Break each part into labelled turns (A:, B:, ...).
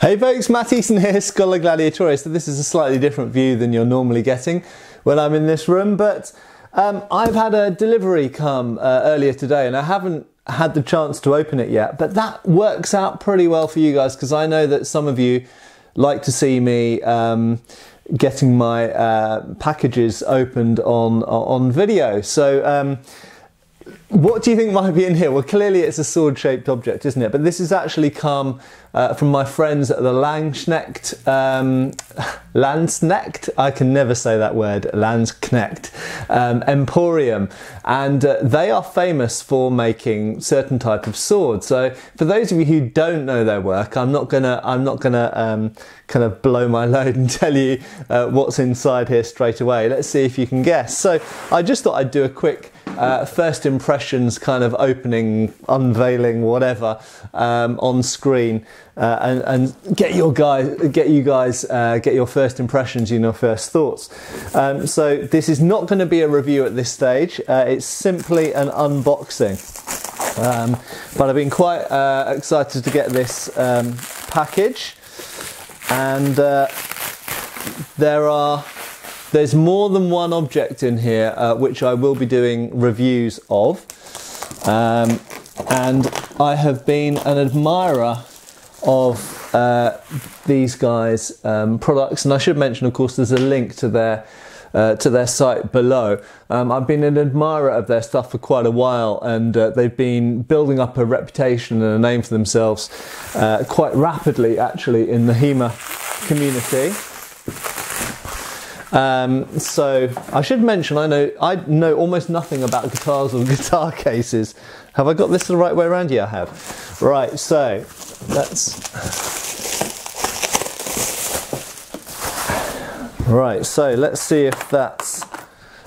A: Hey folks, Matt Easton here, Schola Gladiatoria. So this is a slightly different view than you're normally getting when I'm in this room, but um, I've had a delivery come uh, earlier today and I haven't had the chance to open it yet, but that works out pretty well for you guys because I know that some of you like to see me um, getting my uh, packages opened on, on video. So um, what do you think might be in here? Well, clearly it's a sword-shaped object, isn't it? But this has actually come uh, from my friends at the Langsknecht, um, Landsknecht, I can never say that word, Landsknecht um, Emporium. And uh, they are famous for making certain type of swords. So for those of you who don't know their work, I'm not gonna, I'm not gonna um, kind of blow my load and tell you uh, what's inside here straight away. Let's see if you can guess. So I just thought I'd do a quick uh, first impressions kind of opening, unveiling, whatever, um, on screen, uh, and, and, get your guys, get you guys, uh, get your first impressions, your first thoughts. Um, so this is not going to be a review at this stage. Uh, it's simply an unboxing. Um, but I've been quite uh, excited to get this um, package, and uh, there are there's more than one object in here uh, which I will be doing reviews of. Um, and I have been an admirer of uh, these guys' um, products. And I should mention, of course, there's a link to their uh, to their site below. Um, I've been an admirer of their stuff for quite a while, and uh, they've been building up a reputation and a name for themselves uh, quite rapidly, actually, in the HEMA community. Um, so I should mention I know I know almost nothing about guitars or guitar cases. Have I got this the right way around? Yeah, I have. Right, so let's. Right, so let's see if that's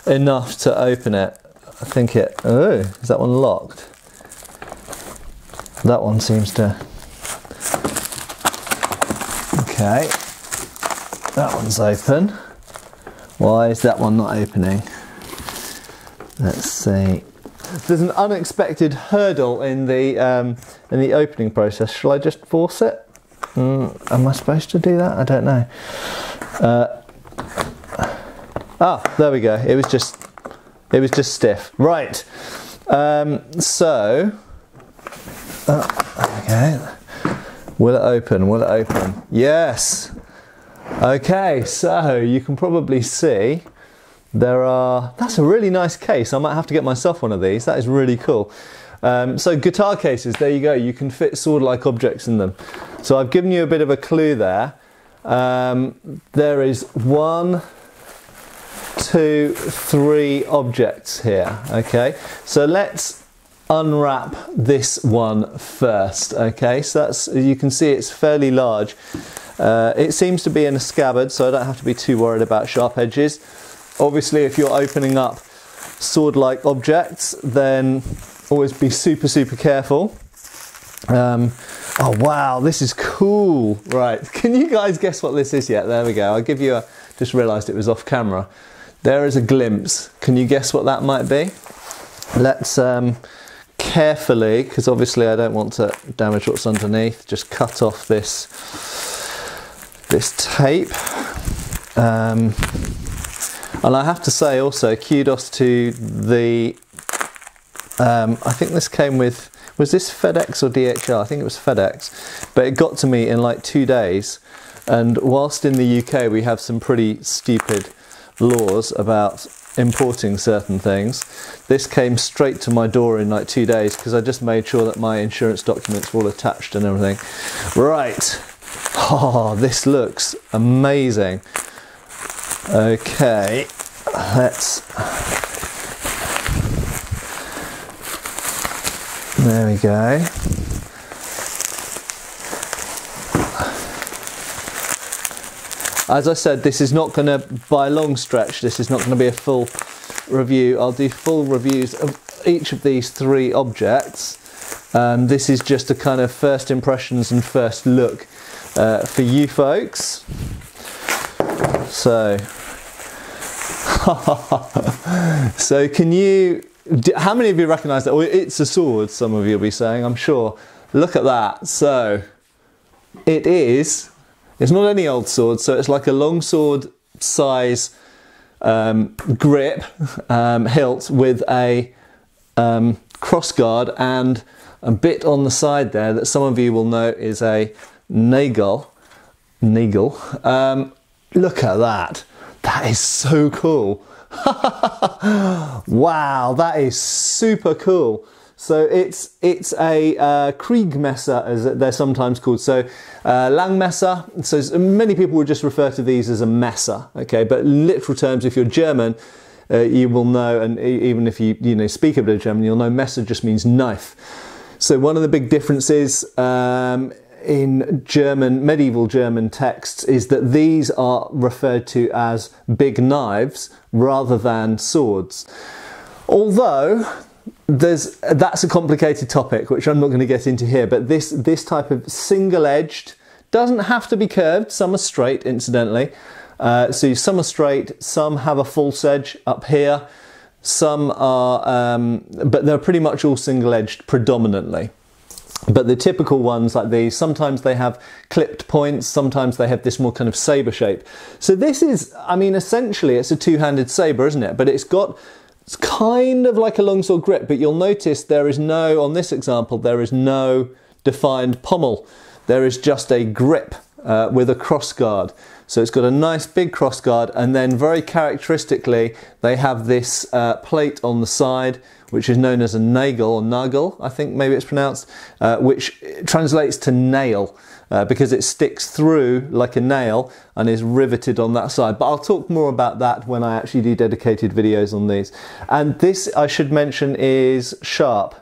A: enough to open it. I think it. Oh, is that one locked? That one seems to. Okay, that one's open. Why is that one not opening? Let's see. There's an unexpected hurdle in the um, in the opening process. Shall I just force it? Mm, am I supposed to do that? I don't know. Uh, ah, there we go. It was just it was just stiff. Right. Um, so, uh, okay. Will it open? Will it open? Yes. Okay, so you can probably see there are, that's a really nice case. I might have to get myself one of these. That is really cool. Um, so guitar cases, there you go. You can fit sword-like objects in them. So I've given you a bit of a clue there. Um, there is one, two, three objects here. Okay, so let's unwrap this one first. Okay, so that's you can see it's fairly large. Uh, it seems to be in a scabbard, so I don't have to be too worried about sharp edges. Obviously, if you're opening up sword-like objects, then always be super, super careful. Um, oh wow, this is cool. Right, can you guys guess what this is yet? There we go. I'll give you a, just realized it was off camera. There is a glimpse. Can you guess what that might be? Let's um, carefully, because obviously I don't want to damage what's underneath, just cut off this this tape. Um, and I have to say also, kudos to the, um, I think this came with, was this FedEx or DHL? I think it was FedEx, but it got to me in like two days. And whilst in the UK we have some pretty stupid laws about importing certain things, this came straight to my door in like two days because I just made sure that my insurance documents were all attached and everything. Right, Oh, this looks amazing. Okay, let's. There we go. As I said, this is not going to, by a long stretch, this is not going to be a full review. I'll do full reviews of each of these three objects. Um, this is just a kind of first impressions and first look uh, for you folks. So, so can you? How many of you recognise that? Well, it's a sword. Some of you will be saying, I'm sure. Look at that. So, it is, it's not any old sword, so it's like a longsword size um, grip um, hilt with a um, crossguard and a bit on the side there that some of you will know is a nagel. Nagel. Um, look at that. That is so cool. wow, that is super cool. So it's it's a uh, Kriegsmesser, as they're sometimes called. So uh, Langmesser. So many people would just refer to these as a messer. Okay, but literal terms, if you're German, uh, you will know, and even if you you know speak a bit of German, you'll know messer just means knife. So one of the big differences um, in German, medieval German texts is that these are referred to as big knives rather than swords. Although there's that's a complicated topic which I'm not going to get into here, but this this type of single-edged doesn't have to be curved. Some are straight, incidentally. Uh, so some are straight, some have a false edge up here, some are, um, but they're pretty much all single-edged predominantly. But the typical ones like these, sometimes they have clipped points, sometimes they have this more kind of saber shape. So this is, I mean, essentially it's a two-handed saber, isn't it? But it's got it's kind of like a longsword grip, but you'll notice there is no, on this example, there is no defined pommel. There is just a grip uh, with a cross guard. So it's got a nice big cross guard, and then very characteristically, they have this uh, plate on the side which is known as a nagel or nagel, I think maybe it's pronounced, uh, which translates to nail. Uh, because it sticks through like a nail and is riveted on that side. But I'll talk more about that when I actually do dedicated videos on these. And this, I should mention, is sharp.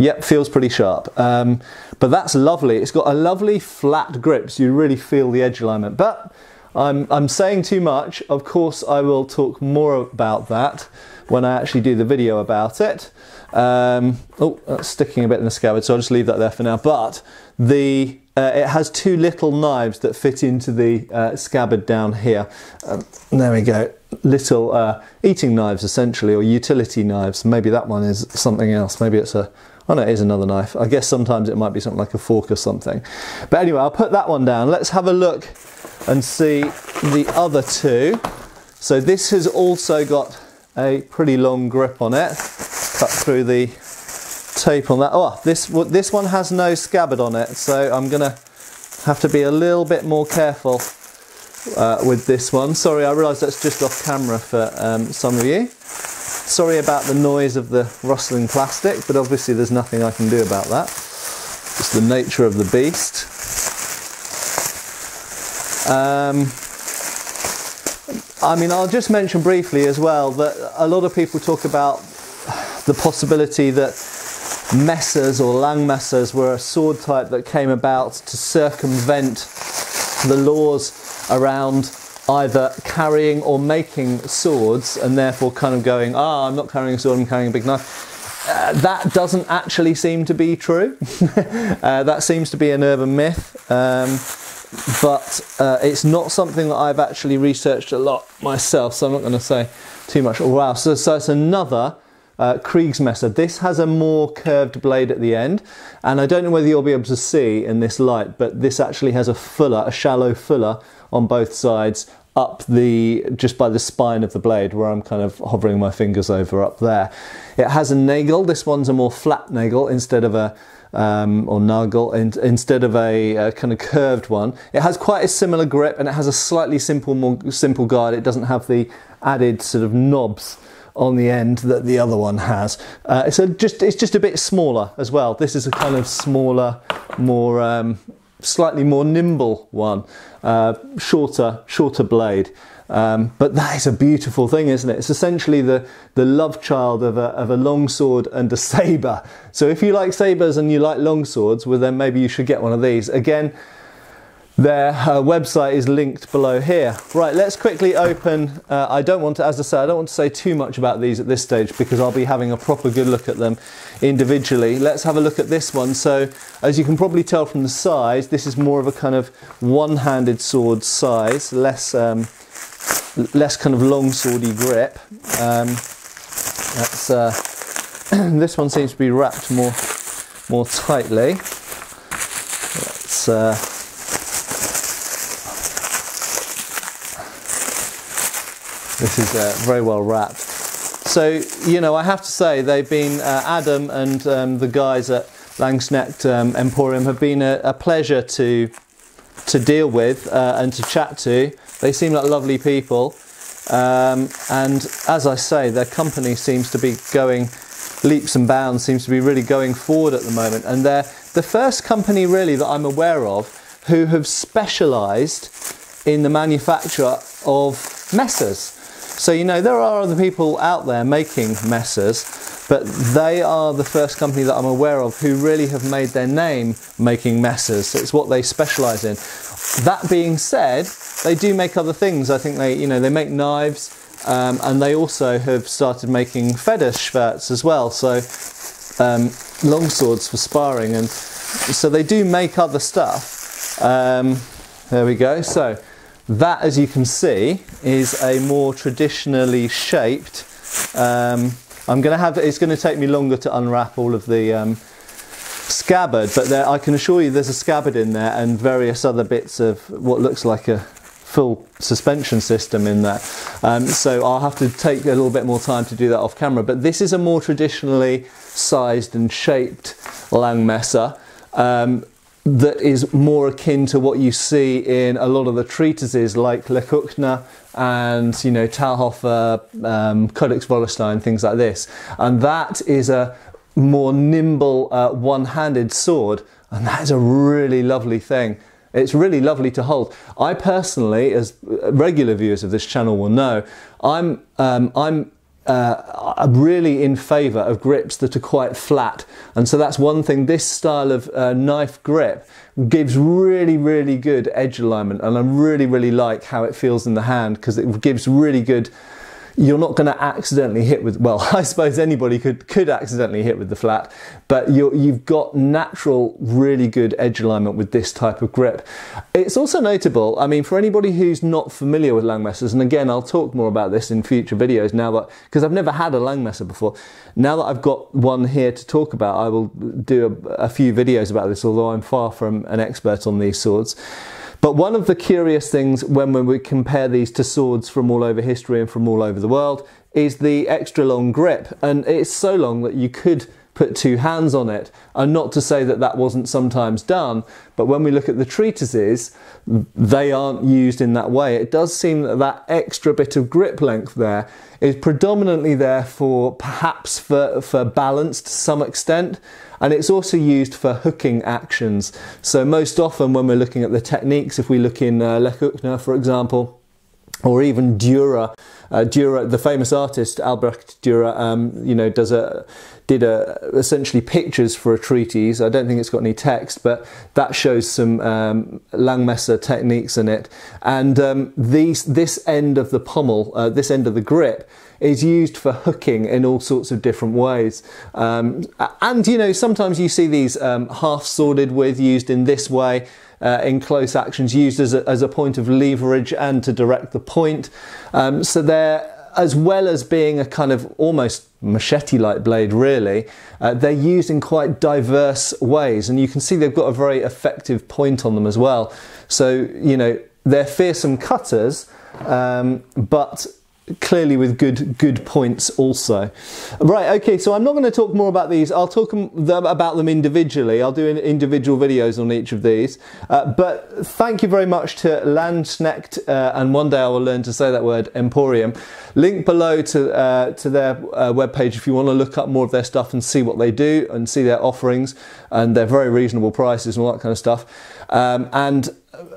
A: Yep, feels pretty sharp. Um, but that's lovely. It's got a lovely flat grip, so you really feel the edge alignment. But I'm, I'm saying too much. Of course, I will talk more about that when I actually do the video about it. Um, oh, that's sticking a bit in the scabbard, so I'll just leave that there for now. But the uh, it has two little knives that fit into the uh, scabbard down here. Um, there we go. Little uh, eating knives, essentially, or utility knives. Maybe that one is something else. Maybe it's a Oh no, it is another knife. I guess sometimes it might be something like a fork or something. But anyway, I'll put that one down. Let's have a look and see the other two. So this has also got a pretty long grip on it. Cut through the tape on that. Oh, this, this one has no scabbard on it, so I'm to have to be a little bit more careful uh, with this one. Sorry, I realise that's just off camera for um, some of you. Sorry about the noise of the rustling plastic, but obviously there's nothing I can do about that. It's the nature of the beast. Um, I mean, I'll just mention briefly as well that a lot of people talk about the possibility that messers or langmessers were a sword type that came about to circumvent the laws around either carrying or making swords and therefore kind of going, ah, oh, I'm not carrying a sword, I'm carrying a big knife. Uh, that doesn't actually seem to be true. uh, that seems to be an urban myth. Um, but uh, it's not something that I've actually researched a lot myself, so I'm not going to say too much. Oh, wow, so, so it's another uh, Kriegsmesser. This has a more curved blade at the end, and I don't know whether you'll be able to see in this light, but this actually has a fuller, a shallow fuller on both sides up the just by the spine of the blade where I'm kind of hovering my fingers over up there. It has a nagel. This one's a more flat nagel instead of a um, or nagel in, instead of a, a, kind of curved one. It has quite a similar grip and it has a slightly simple, more simple guard. It doesn't have the added sort of knobs on the end that the other one has. Uh, it's a, just it's just a bit smaller as well. This is a kind of smaller, more um, slightly more nimble one, uh, shorter shorter blade. Um, but that is a beautiful thing, isn't it? It's essentially the, the love child of a, of a longsword and a sabre. So if you like sabres and you like longswords, well, then maybe you should get one of these. Again, their uh, website is linked below here. Right, let's quickly open. Uh, I don't want to, as I say, I don't want to say too much about these at this stage because I'll be having a proper good look at them individually. Let's have a look at this one. So, as you can probably tell from the size, this is more of a kind of one-handed sword size, less um, less kind of long swordy grip. Um, that's uh, this one seems to be wrapped more more tightly. Let's uh, This is uh, very well wrapped. So, you know, I have to say, they've been, uh, Adam and um, the guys at Langsknecht um, Emporium have been a, a, pleasure to, to deal with uh, and to chat to. They seem like lovely people. Um, and as I say, their company seems to be going leaps and bounds, seems to be really going forward at the moment. And they're the first company, really, that I'm aware of who have specialised in the manufacture of messers. So, you know, there are other people out there making messers, but they are the first company that I'm aware of who really have made their name making messers. So it's what they specialise in. That being said, they do make other things. I think they, you know, they make knives, um, and they also have started making federschwerts as well. So um, long swords for sparring, and so they do make other stuff. Um, there we go. So that, as you can see, is a more traditionally shaped. Um, I'm going to have. It's going to take me longer to unwrap all of the um, scabbard, but there, I can assure you there's a scabbard in there and various other bits of what looks like a full suspension system in there. Um, so I'll have to take a little bit more time to do that off camera. But this is a more traditionally sized and shaped Langmesser. Um, that is more akin to what you see in a lot of the treatises like Lecküchner and you know Talhofer, um, Codex Wallerstein, things like this. And that is a more nimble uh, one-handed sword, and that is a really lovely thing. It's really lovely to hold. I personally, as regular viewers of this channel will know, I'm um, I'm uh, really in favour of grips that are quite flat, and so that's one thing. This style of uh, knife grip gives really, really good edge alignment, and I really, really like how it feels in the hand because it gives really good you're not going to accidentally hit with well i suppose anybody could could accidentally hit with the flat but you have got natural really good edge alignment with this type of grip. It's also notable i mean for anybody who's not familiar with langmessers and again i'll talk more about this in future videos now that because i've never had a langmesser before. Now that i've got one here to talk about i will do a, a few videos about this although i'm far from an expert on these swords but one of the curious things when, when we compare these to swords from all over history and from all over the world is the extra long grip. And it's so long that you could put two hands on it. And not to say that that wasn't sometimes done, but when we look at the treatises, they aren't used in that way. It does seem that that extra bit of grip length there is predominantly there for perhaps for, for balance to some extent. And it's also used for hooking actions. So most often when we're looking at the techniques, if we look in uh, for example, or even Dürer. Uh, Dürer, the famous artist Albrecht Dürer, um, you know, does a did a, essentially pictures for a treatise. I don't think it's got any text, but that shows some um, Langmesser techniques in it. And um, these, this end of the pommel, uh, this end of the grip, is used for hooking in all sorts of different ways. Um, and you know, sometimes you see these um, half sworded with used in this way uh, in close actions used as a, as a point of leverage and to direct the point. Um, so they're as well as being a kind of almost machete like blade, really, uh, they're used in quite diverse ways. And you can see they've got a very effective point on them as well. So, you know, they're fearsome cutters, um, but clearly with good good points also. Right, okay, so I'm not going to talk more about these. I'll talk about them individually. I'll do individual videos on each of these. Uh, but thank you very much to Landsknecht, uh, and one day I will learn to say that word, Emporium. Link below to, uh, to their uh, webpage if you want to look up more of their stuff and see what they do and see their offerings and their very reasonable prices and all that kind of stuff. Um, and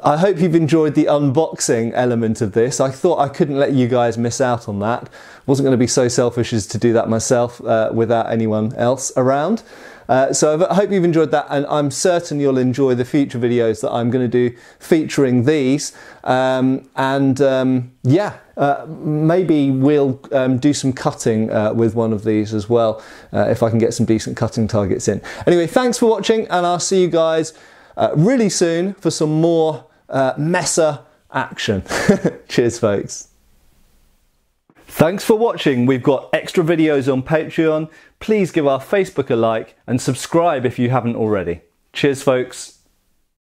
A: I hope you've enjoyed the unboxing element of this. I thought I couldn't let you guys miss out on that. Wasn't going to be so selfish as to do that myself uh, without anyone else around. Uh, so I hope you've enjoyed that, and I'm certain you'll enjoy the future videos that I'm going to do featuring these. Um, and um, yeah, uh, maybe we'll um, do some cutting uh, with one of these as well, uh, if I can get some decent cutting targets in. Anyway, thanks for watching, and I'll see you guys uh, really soon for some more uh, Messer action. Cheers, folks. Thanks for watching. We've got extra videos on Patreon. Please give our Facebook a like and subscribe if you haven't already. Cheers, folks.